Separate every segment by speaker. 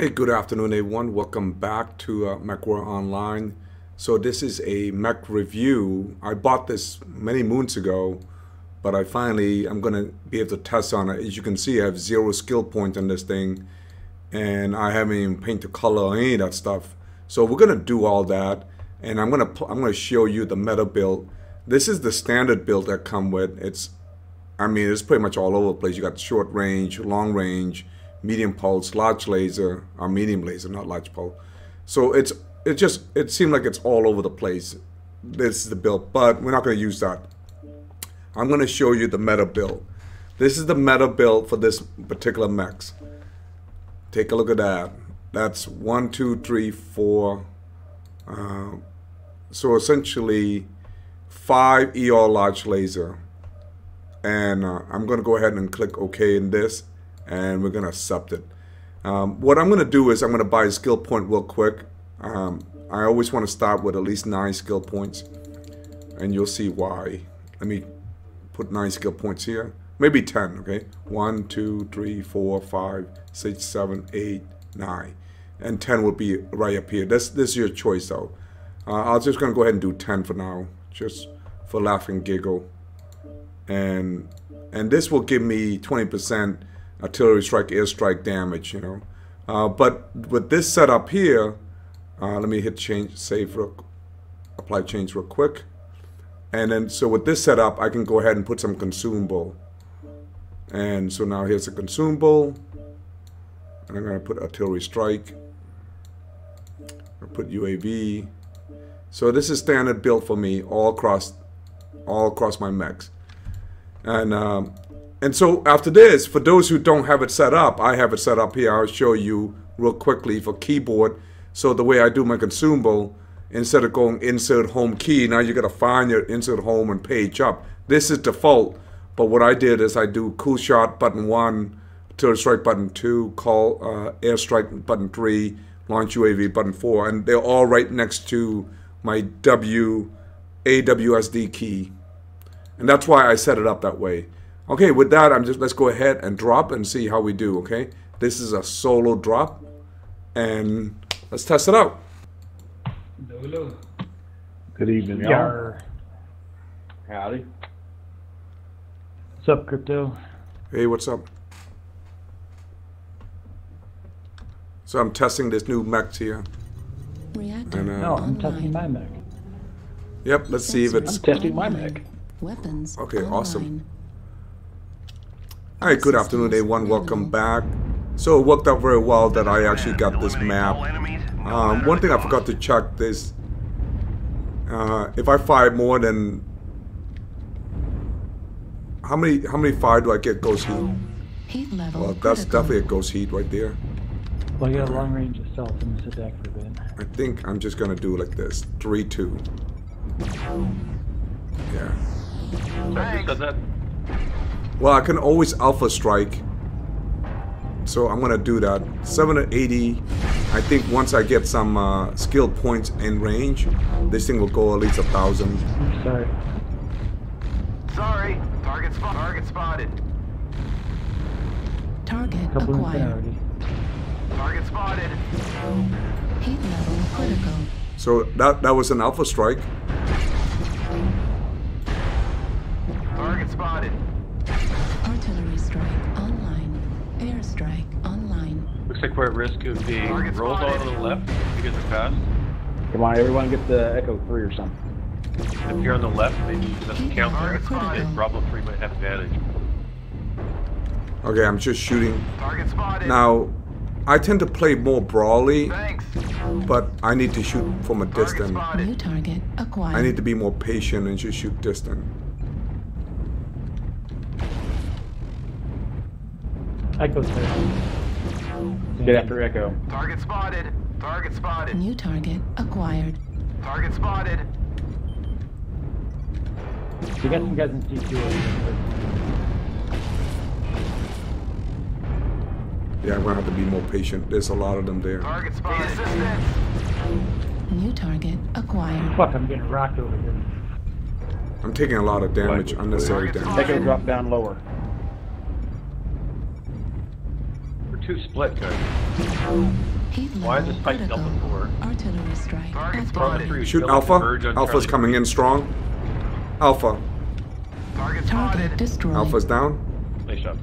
Speaker 1: Hey, good afternoon, everyone. Welcome back to uh, MechWarrior Online. So this is a mech review. I bought this many moons ago, but I finally, I'm going to be able to test on it. As you can see, I have zero skill points on this thing, and I haven't even painted color or any of that stuff. So we're going to do all that, and I'm going to I'm to show you the meta build. This is the standard build that come with. It's, I mean, it's pretty much all over the place. You got short range, long range, medium pulse, large laser, or medium laser, not large pulse. So it's it just it seemed like it's all over the place. This is the build, but we're not going to use that. I'm going to show you the meta build. This is the meta build for this particular max. Take a look at that. That's one, two, three, four. Uh, so essentially, five ER large laser. And uh, I'm going to go ahead and click OK in this and we're going to accept it. Um, what I'm going to do is I'm going to buy a skill point real quick. Um, I always want to start with at least nine skill points, and you'll see why. Let me put nine skill points here. Maybe 10, okay? One, two, three, four, five, six, seven, eight, nine. And 10 will be right up here. This, this is your choice, though. Uh, I'm just going to go ahead and do 10 for now, just for laughing giggle. And, and this will give me 20% artillery strike, airstrike damage, you know. Uh, but with this setup here, uh, let me hit change, save, real, apply change real quick. And then, so with this setup, I can go ahead and put some consumable. And so now here's a consumable. And I'm going to put artillery strike. I'll put UAV. So this is standard built for me all across, all across my mechs. And um, and so after this, for those who don't have it set up, I have it set up here. I'll show you real quickly for keyboard. So the way I do my consumable, instead of going insert home key, now you got to find your insert home and page up. This is default, but what I did is I do cool shot button one, artillery strike button two, call uh, airstrike button three, launch UAV button four, and they're all right next to my W AWSD key. And that's why I set it up that way. Okay, with that, I'm just let's go ahead and drop and see how we do, okay? This is a solo drop, and let's test it out.
Speaker 2: Hello.
Speaker 3: Good evening, y'all.
Speaker 2: Yar.
Speaker 3: Howdy.
Speaker 2: What's up, crypto?
Speaker 1: Hey, what's up? So I'm testing this new mech here.
Speaker 4: Reactor
Speaker 1: And, uh,
Speaker 2: No, I'm
Speaker 4: online.
Speaker 2: testing my mech.
Speaker 1: Yep, let's see if it's...
Speaker 2: I'm testing my
Speaker 4: online.
Speaker 2: mech.
Speaker 4: Weapons.
Speaker 1: Okay,
Speaker 4: online.
Speaker 1: awesome. All right, good afternoon, everyone. Welcome back. So it worked out very well that I actually got this map. Um, one thing I forgot to check is uh, if I fire more than how many how many fire do I get ghost heat?
Speaker 4: Heat level.
Speaker 1: Well, that's definitely a ghost heat right there.
Speaker 2: Well, I got a long range assault in this attack for a bit.
Speaker 1: I think I'm just gonna do like this, three two. Yeah.
Speaker 3: Who said that?
Speaker 1: Well, I can always alpha strike. So I'm gonna do that. 780. I think once I get some uh, skill points in range, this thing will go at least a thousand.
Speaker 2: Oops, sorry.
Speaker 5: Sorry, target spot. Target spotted.
Speaker 4: Target
Speaker 2: Couple
Speaker 4: acquired.
Speaker 5: Target spotted.
Speaker 4: Heat level critical.
Speaker 1: So that that was an alpha strike.
Speaker 5: Target spotted.
Speaker 4: Artillery strike online. Airstrike online.
Speaker 3: Looks like we're at risk of being
Speaker 5: Target
Speaker 3: rolled
Speaker 5: spotted.
Speaker 3: on to the left because of fast.
Speaker 6: Come on, everyone get the Echo 3 or something.
Speaker 3: If you're on the left, maybe it doesn't count there.
Speaker 5: Target
Speaker 3: Bravo 3 might have advantage.
Speaker 1: Okay, I'm just shooting.
Speaker 5: Target spotted.
Speaker 1: Now, I tend to play more brawly,
Speaker 5: Thanks.
Speaker 1: but I need to shoot from a distance.
Speaker 4: New target acquired.
Speaker 1: I need to be more patient and just shoot distant.
Speaker 2: Echo there.
Speaker 6: Get after Echo.
Speaker 5: Target spotted. Target spotted.
Speaker 4: New target acquired.
Speaker 5: Target spotted.
Speaker 2: We got some guys in C2.
Speaker 1: Yeah, I'm gonna have to be more patient. There's a lot of them there.
Speaker 5: Target spotted. Assistance.
Speaker 4: New target acquired.
Speaker 2: Fuck, I'm getting rocked over here.
Speaker 1: I'm taking a lot of damage, unnecessary damage.
Speaker 5: spotted.
Speaker 6: Echo drop down lower.
Speaker 3: We're We're too split, guys. Why is
Speaker 4: level
Speaker 3: this fight
Speaker 4: critical.
Speaker 3: Delta 4?
Speaker 4: Artillery strike
Speaker 5: Target spotted.
Speaker 3: Three,
Speaker 1: Shoot
Speaker 3: still
Speaker 1: Alpha.
Speaker 3: verge
Speaker 1: Alpha's
Speaker 3: Charlie
Speaker 1: coming in strong. Alpha.
Speaker 5: Target
Speaker 4: Target
Speaker 5: spotted.
Speaker 4: destroyed.
Speaker 1: Alpha's down.
Speaker 3: Nice shot.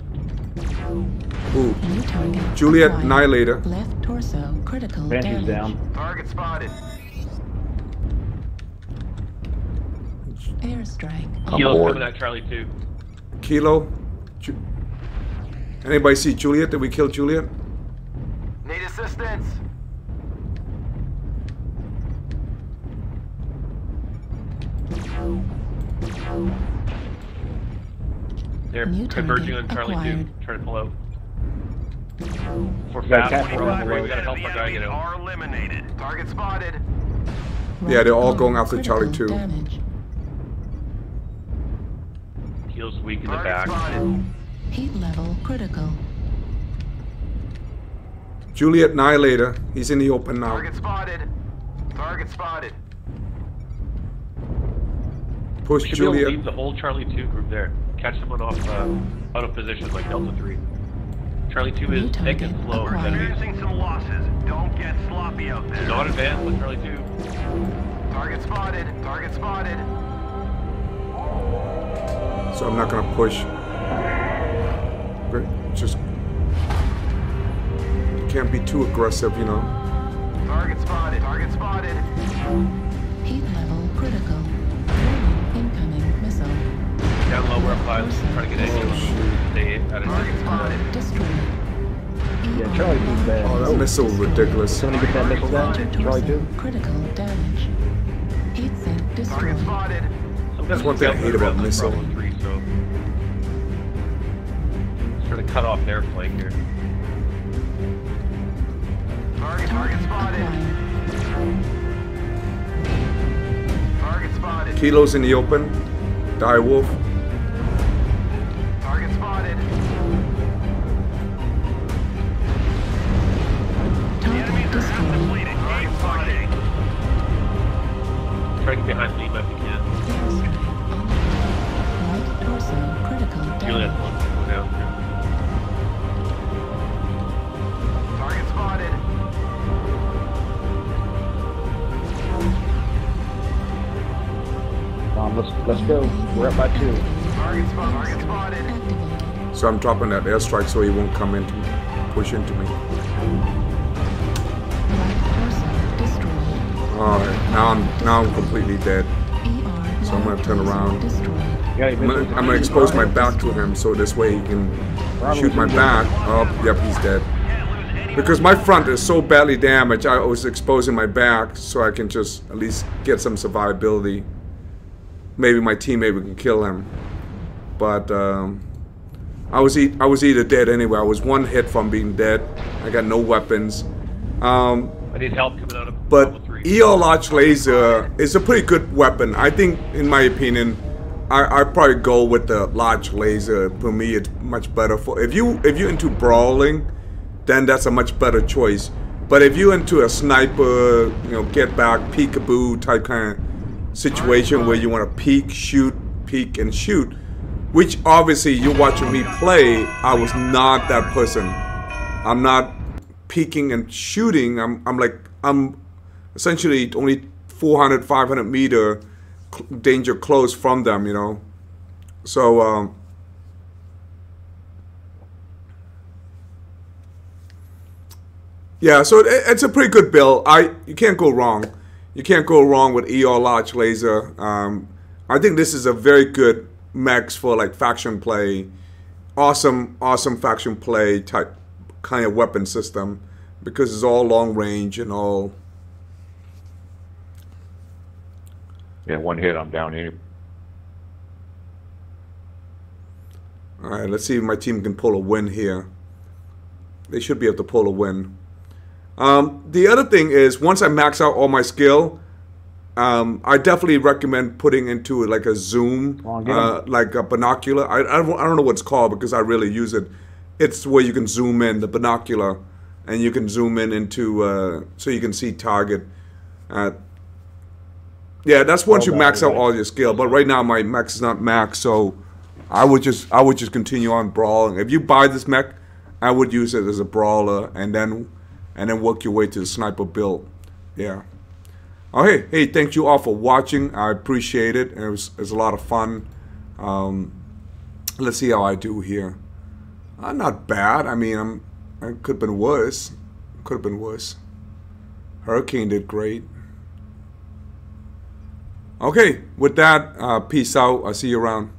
Speaker 1: Ooh.
Speaker 4: New target.
Speaker 1: Juliet
Speaker 4: acquired.
Speaker 1: Annihilator.
Speaker 4: Left torso critical
Speaker 6: Banshee's
Speaker 4: damage.
Speaker 6: down.
Speaker 5: Target spotted.
Speaker 4: Airstrike.
Speaker 3: Kilo's
Speaker 7: bored.
Speaker 3: coming at Charlie 2.
Speaker 1: Kilo. Ju- Anybody see Juliet? Did we kill Juliet?
Speaker 5: Need assistance.
Speaker 3: They're
Speaker 4: New
Speaker 3: converging on
Speaker 4: target
Speaker 3: Charlie 2.
Speaker 4: acquired.
Speaker 3: Trying to pull out. We're
Speaker 6: got
Speaker 3: fast.
Speaker 6: Cat
Speaker 3: We're on the way. We
Speaker 5: 25%
Speaker 3: gotta help
Speaker 5: the
Speaker 3: our guy get
Speaker 5: enemies
Speaker 3: out.
Speaker 5: are eliminated. Target spotted.
Speaker 1: Yeah, they're all going after Charlie
Speaker 4: critical
Speaker 1: too.
Speaker 4: Damage.
Speaker 3: Keel's weak in the back.
Speaker 5: spotted.
Speaker 4: Heat level critical.
Speaker 1: Juliet Annihilator. He's in the open now.
Speaker 5: Target spotted. Target spotted.
Speaker 1: Push
Speaker 3: We should be able to
Speaker 1: Juliet.
Speaker 3: leave the whole Charlie 2 group there. Catch someone off uh, out of position like Delta 3. Charlie 2 is thick and
Speaker 4: target
Speaker 3: slow with
Speaker 4: acquired.
Speaker 3: enemies.
Speaker 5: Experiencing some losses. Don't get sloppy out
Speaker 3: Do
Speaker 5: there.
Speaker 3: not advance with Charlie 2.
Speaker 5: Target spotted. Target spotted.
Speaker 1: So I'm not gonna push. But just can't be too aggressive, you know.
Speaker 5: Target spotted. Target spotted.
Speaker 4: Heat level critical. Incoming missile.
Speaker 3: Down low, we're up high. Try to get
Speaker 1: Oh,
Speaker 3: Eddie.
Speaker 1: shoot.
Speaker 3: A
Speaker 5: Target spotted.
Speaker 4: Destroyed.
Speaker 6: Yeah, Charlie two's bad.
Speaker 1: Oh, that missile ridiculous.
Speaker 6: Somebody get that missile down. Charlie two.
Speaker 4: Critical damage. Heat sink
Speaker 5: Target
Speaker 4: destroyed.
Speaker 5: spotted.
Speaker 3: Sometimes
Speaker 1: one thing I hate about missile.
Speaker 3: Sort of cut off their flank here.
Speaker 5: Target. Target
Speaker 4: Target
Speaker 5: spotted. Target spotted.
Speaker 1: Kilos in the open. Dire Wolf.
Speaker 6: Let's let's go. We're up by two.
Speaker 5: Target spot. Target spotted.
Speaker 1: So I'm dropping that airstrike so he won't come into me, push into me.
Speaker 4: Right torso destroyed.
Speaker 1: Alright, now I'm now I'm completely dead. So I'm gonna turn around.
Speaker 4: Destroyed.
Speaker 6: You got any
Speaker 1: I'm gonna. I'm gonna expose my back to him so this way he can shoot my back. Oh, yep, he's dead. Because my front is so badly damaged, I was exposing my back so I can just at least get some survivability. Maybe my teammate can kill him, but um, I was e- I was either dead anyway. I was one hit from being dead. I got no weapons. Um,
Speaker 3: I need help coming out of
Speaker 1: but
Speaker 3: Bravo 3.
Speaker 1: EO Large Laser is a pretty good weapon. I think, in my opinion, I I probably go with the Large Laser. For me, it's much better for if you if you're into brawling, then that's a much better choice. But if you're into a sniper, you know, get back, peekaboo type kind of situation where you want to peek, shoot, peek, and shoot, which obviously you're watching me play, I was not that person. I'm not peeking and shooting. I'm, I'm like, I'm essentially only 400, 500 meter danger close from them, you know. So, um, yeah, so it, it's a pretty good build. I you can't go wrong. You can't go wrong with ER Large Laser. Um, I think this is a very good max for like faction play. Awesome, awesome faction play type kind of weapon system because it's all long range and all.
Speaker 7: Yeah, one hit, I'm down here.
Speaker 1: All right, let's see if my team can pull a win here. They should be able to pull a win. Um, the other thing is, once I max out all my skill, um, I definitely recommend putting into it like a zoom,
Speaker 6: on, get 'em.
Speaker 1: uh, like a binocular. I, I, don't, I don't know what it's called because I really use it. It's where you can zoom in the binocular, and you can zoom in into uh, so you can see target. Uh, yeah, that's once you max out
Speaker 6: wait.
Speaker 1: all your skill. But right now my max is not max, so I would just I would just continue on brawling. If you buy this mech, I would use it as a brawler and then and then work your way to the sniper build. Yeah. Oh hey, hey, thank you all for watching. I appreciate it. It was it was a lot of fun. Um, let's see how I do here. Uh, not bad. I mean, I'm I could have been worse. Could have been worse. Hurricane did great. Okay, with that, uh, peace out. I'll see you around.